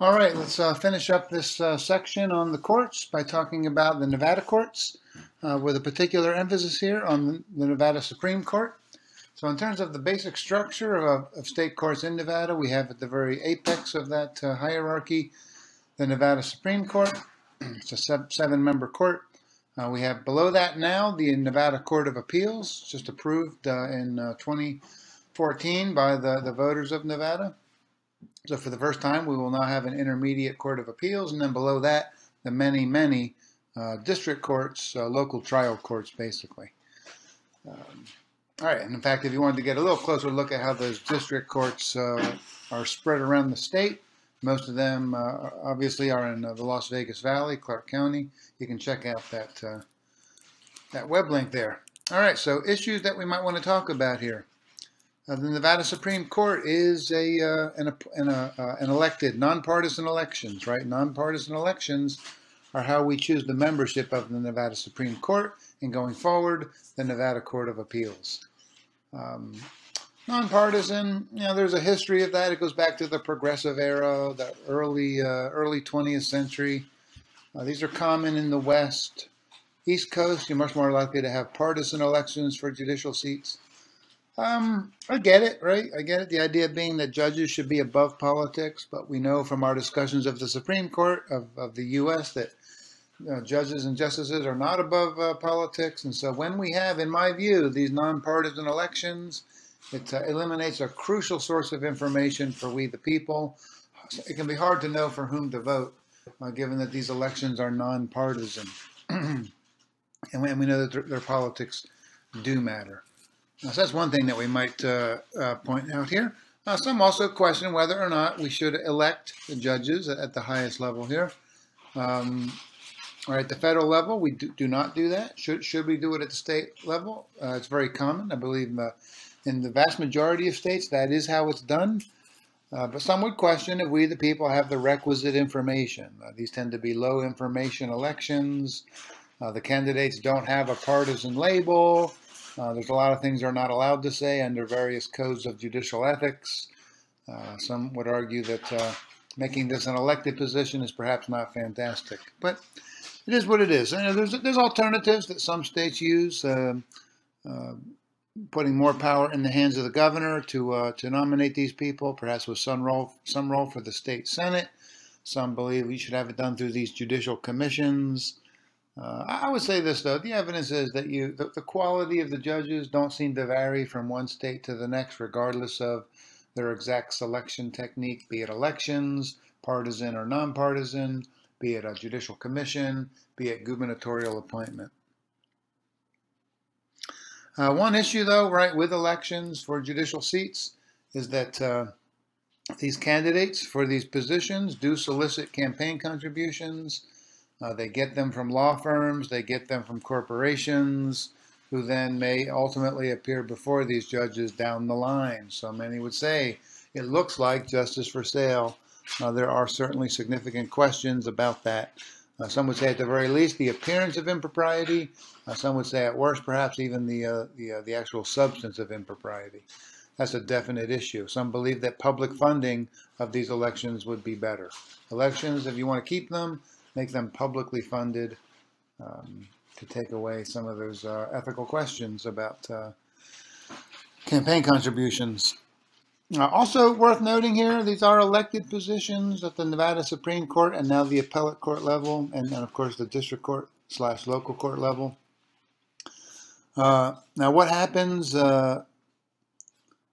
All right, let's uh, finish up this uh, section on the courts by talking about the Nevada courts, uh, with a particular emphasis here on the Nevada Supreme Court. So in terms of the basic structure of, of state courts in Nevada, we have at the very apex of that uh, hierarchy the Nevada Supreme Court. It's a seven-member court. Uh, we have below that now the Nevada Court of Appeals, just approved uh, in 2014 by the, the voters of Nevada. So for the first time, we will now have an intermediate court of appeals, and then below that, the many, many uh, district courts, uh, local trial courts, basically. Um, all right, and in fact, if you wanted to get a little closer look at how those district courts uh, are spread around the state, most of them uh, obviously are in uh, the Las Vegas Valley, Clark County. You can check out that, uh, that web link there. All right, so issues that we might want to talk about here. Uh, the Nevada Supreme Court is a uh, an, an, uh, an, elected, nonpartisan elections, right? Nonpartisan elections are how we choose the membership of the Nevada Supreme Court, and going forward, the Nevada Court of Appeals. Um, nonpartisan, you know, there's a history of that. It goes back to the progressive era, the early uh, early 20th century. Uh, these are common in the West. East Coast, you're much more likely to have partisan elections for judicial seats. Um, I get it, right? I get it. The idea being that judges should be above politics, but we know from our discussions of the Supreme Court of, of the U.S. that uh, judges and justices are not above uh, politics. And so when we have, in my view, these nonpartisan elections, it uh, eliminates a crucial source of information for we the people. It can be hard to know for whom to vote, uh, given that these elections are nonpartisan. and, we, and we know that their, their politics do matter. So that's one thing that we might uh, uh, point out here. Uh, some also question whether or not we should elect the judges at the highest level here. Um, or at the federal level, we do, do, not do that. Should, should we do it at the state level? Uh, it's very common. I believe uh, in the vast majority of states, that is how it's done. Uh, but some would question if we, the people, have the requisite information. these tend to be low information elections. the candidates don't have a partisan label. Uh, there's a lot of things they're not allowed to say under various codes of judicial ethics. Uh, some would argue that uh, making this an elected position is perhaps not fantastic, but it is what it is. And there's there's alternatives that some states use, uh, uh, putting more power in the hands of the governor to uh, to nominate these people, perhaps with some role some role for the state senate. Some believe we should have it done through these judicial commissions. Uh, I would say this though: the evidence is that you the, the, quality of the judges don't seem to vary from one state to the next, regardless of their exact selection technique, be it elections, partisan or nonpartisan, be it a judicial commission, be it gubernatorial appointment. Uh, one issue, though, right, with elections for judicial seats is that uh, these candidates for these positions do solicit campaign contributions uh, they get them from law firms, they get them from corporations, who then may ultimately appear before these judges down the line. So many would say it looks like justice for sale. Uh, there are certainly significant questions about that. Uh, some would say at the very least the appearance of impropriety. Uh, some would say at worst perhaps even the, uh, the, uh, the actual substance of impropriety. That's a definite issue. Some believe that public funding of these elections would be better. Elections, if you want to keep them, make them publicly funded um, to take away some of those uh, ethical questions about uh, campaign contributions. Uh, also worth noting here, these are elected positions at the Nevada Supreme Court and now the appellate court level, and, and of course the district court slash local court level. Uh, now what happens uh,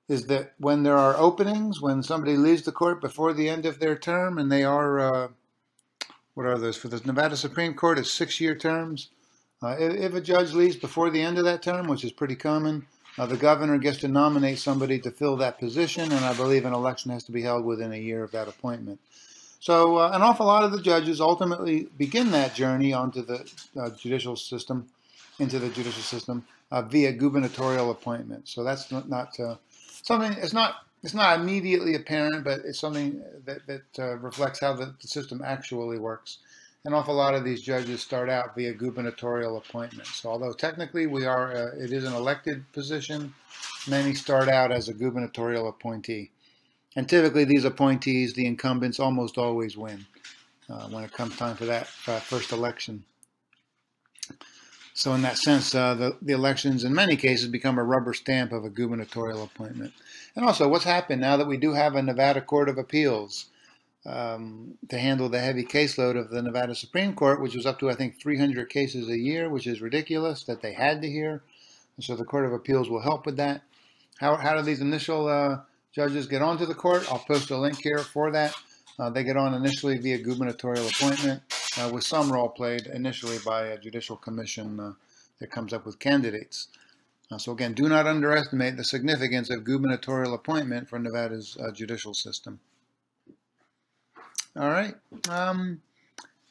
is that when there are openings, when somebody leaves the court before the end of their term and they are uh, what are those? For the Nevada Supreme Court, it's six-year terms. Uh, if, a judge leaves before the end of that term, which is pretty common, uh, the governor gets to nominate somebody to fill that position, and I believe an election has to be held within a year of that appointment. So uh, an awful lot of the judges ultimately begin that journey onto the uh, judicial system, into the judicial system, uh, via gubernatorial appointment. So that's not, not uh, something, it's not it's not immediately apparent, but it's something that, that uh, reflects how the, the, system actually works. An awful lot of these judges start out via gubernatorial appointments. Although technically we are, uh, it is an elected position, many start out as a gubernatorial appointee. And typically, these appointees, the incumbents, almost always win uh, when it comes time for that uh, first election. So, in that sense, uh, the, the elections in many cases become a rubber stamp of a gubernatorial appointment. And also, what's happened now that we do have a Nevada Court of Appeals um, to handle the heavy caseload of the Nevada Supreme Court, which was up to, I think, 300 cases a year, which is ridiculous that they had to hear. And so, the Court of Appeals will help with that. How, how do these initial uh, judges get onto the court? I'll post a link here for that. Uh, they get on initially via gubernatorial appointment uh, with some role played initially by a judicial commission uh, that comes up with candidates. Uh, so again, do not underestimate the significance of gubernatorial appointment for Nevada's uh, judicial system. All right. Um,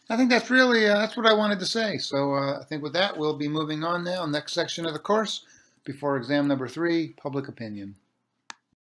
I think that's really, uh, that's what I wanted to say. So I think with that, we'll be moving on now. Next section of the course before exam number three, public opinion.